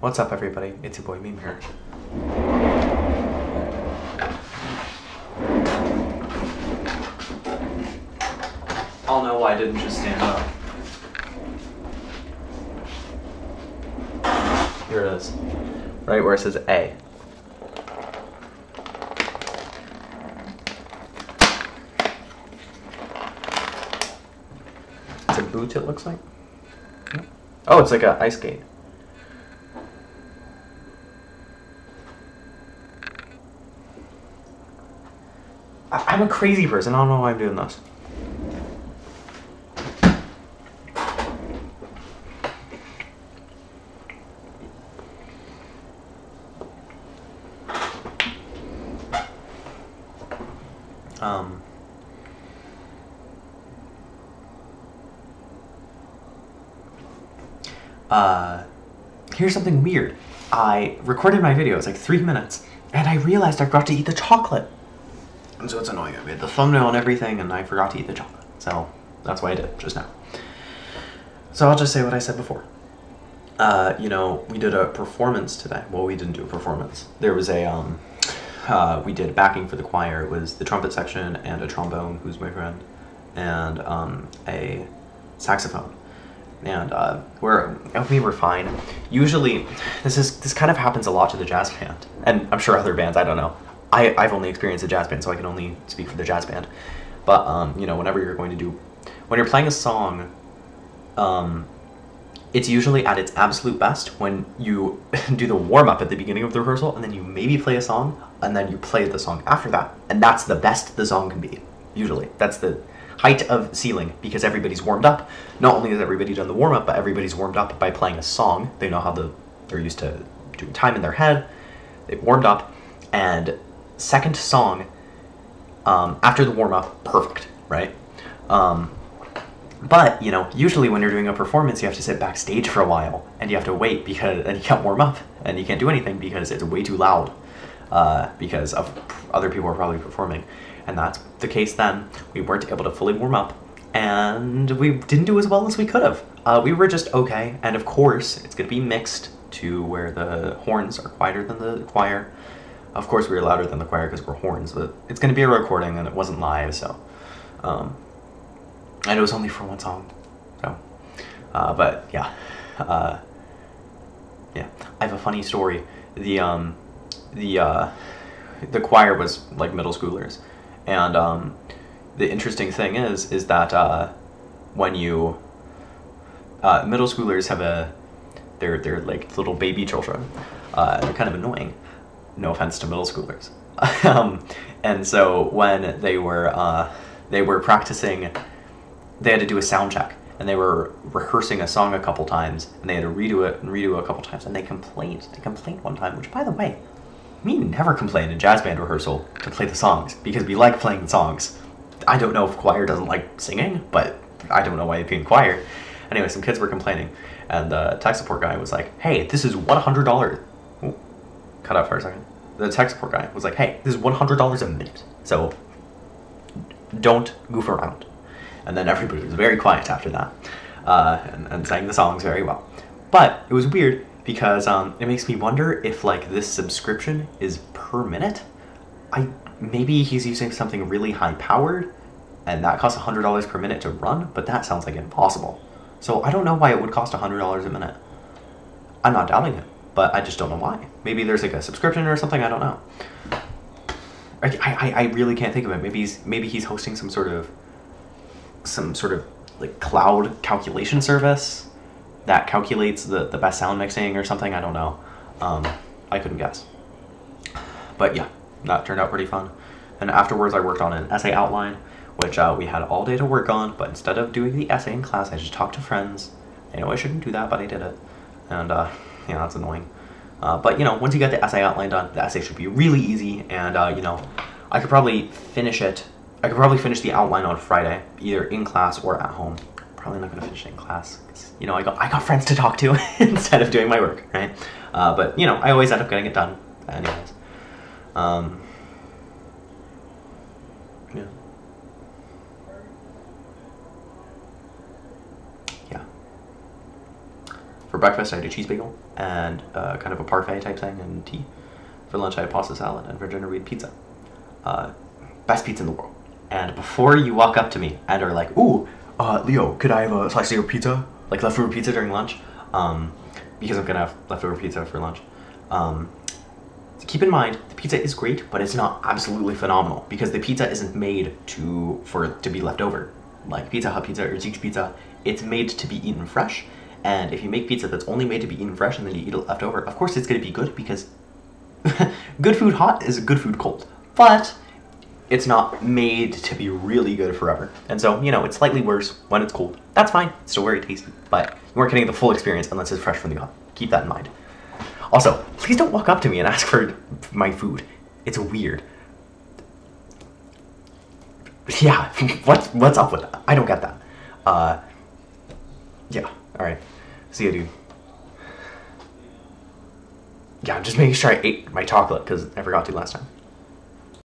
What's up, everybody? It's your boy Meme here. I'll know why I didn't just stand up. Here it is. Right where it says A. It's a boot, it looks like. Oh, it's like a ice skate. I- I'm a crazy person. I don't know why I'm doing this. Um. Uh, here's something weird. I recorded my video, it's like three minutes, and I realized I forgot to eat the chocolate. And so it's annoying. I made the thumbnail and everything, and I forgot to eat the chocolate. So that's what I did just now. So I'll just say what I said before. Uh, you know, we did a performance today. Well, we didn't do a performance. There was a, um, uh, we did backing for the choir. It was the trumpet section and a trombone, who's my friend, and um, a saxophone. And uh, we're we were fine. Usually, this is this kind of happens a lot to the jazz band, and I'm sure other bands. I don't know. I I've only experienced a jazz band, so I can only speak for the jazz band. But um, you know, whenever you're going to do, when you're playing a song, um, it's usually at its absolute best when you do the warm up at the beginning of the rehearsal, and then you maybe play a song, and then you play the song after that, and that's the best the song can be. Usually, that's the height of ceiling because everybody's warmed up. Not only has everybody done the warm up, but everybody's warmed up by playing a song. They know how the they're used to doing time in their head. They've warmed up, and second song um, after the warm up, perfect, right? Um, but you know, usually when you're doing a performance, you have to sit backstage for a while, and you have to wait because and you can't warm up, and you can't do anything because it's way too loud, uh, because of other people are probably performing, and that's the case. Then we weren't able to fully warm up, and we didn't do as well as we could have. Uh, we were just okay, and of course, it's gonna be mixed to where the horns are quieter than the choir. Of course, we were louder than the choir because we're horns, but it's gonna be a recording, and it wasn't live, so. Um, and it was only for one song so uh, but yeah uh, yeah i have a funny story the um the uh the choir was like middle schoolers and um the interesting thing is is that uh when you uh middle schoolers have a they're they're like little baby children uh they're kind of annoying no offense to middle schoolers. Um and so when they were uh they were practicing they had to do a sound check and they were rehearsing a song a couple times and they had to redo it and redo it a couple times and they complained they complained one time which by the way we never complain in jazz band rehearsal to play the songs because we like playing the songs. I don't know if choir doesn't like singing but i don't know why they in choir. Anyway some kids were complaining and the tech support guy was like hey this is $100 Ooh, cut out for a second. The tech support guy was like hey this is $100 a minute so don't goof around. And then everybody was very quiet after that uh, and, and sang the songs very well. But it was weird because um, it makes me wonder if like this subscription is per minute. I maybe he's using something really high powered and that costs $100 per minute to run but that sounds like impossible. So i don't know why it would cost $100 a minute. I'm not doubting it but i just don't know why maybe there's like a subscription or something i don't know I, I, I really can't think of it. Maybe he's maybe he's hosting some sort of some sort of like cloud calculation service that calculates the, the best sound mixing or something. I don't know. Um, I couldn't guess. But yeah, that turned out pretty fun. And afterwards, I worked on an essay outline, which uh, we had all day to work on. But instead of doing the essay in class, I just talked to friends. I know I shouldn't do that, but I did it. And uh, yeah, that's annoying. Uh, but you know, once you get the essay outline done, the essay should be really easy. And uh, you know, I could probably finish it I could probably finish the outline on Friday, either in class or at home. Probably not gonna finish it in class, you know I got I got friends to talk to instead of doing my work, right? Uh, but you know I always end up getting it done, anyways. Um, For breakfast, I had a cheese bagel and uh, kind of a parfait type thing and tea. For lunch, I had pasta salad, and for dinner, we had pizza. Uh, best pizza in the world. And before you walk up to me and are like, "Ooh, uh, Leo, could I have a slice of your pizza, like leftover pizza during lunch?" Um, because I'm gonna have leftover pizza for lunch. Um, keep in mind the pizza is great, but it's not absolutely phenomenal because the pizza isn't made to for to be left over. Like Pizza Hut pizza or Zeke's pizza, it's made to be eaten fresh. And if you make pizza that's only made to be eaten fresh and then you eat it left over, of course it's gonna be good because good food hot is good food cold. But it's not made to be really good forever. And so, you know, it's slightly worse when it's cold. That's fine. It's still very tasty. But you aren't getting the full experience unless it's fresh from the oven. Keep that in mind. Also, please don't walk up to me and ask for my food. It's weird. Yeah, what's what's up with that? I don't get that. Uh, yeah. All right. See you, dude. Yeah, I'm just making sure I ate my chocolate because I forgot to last time.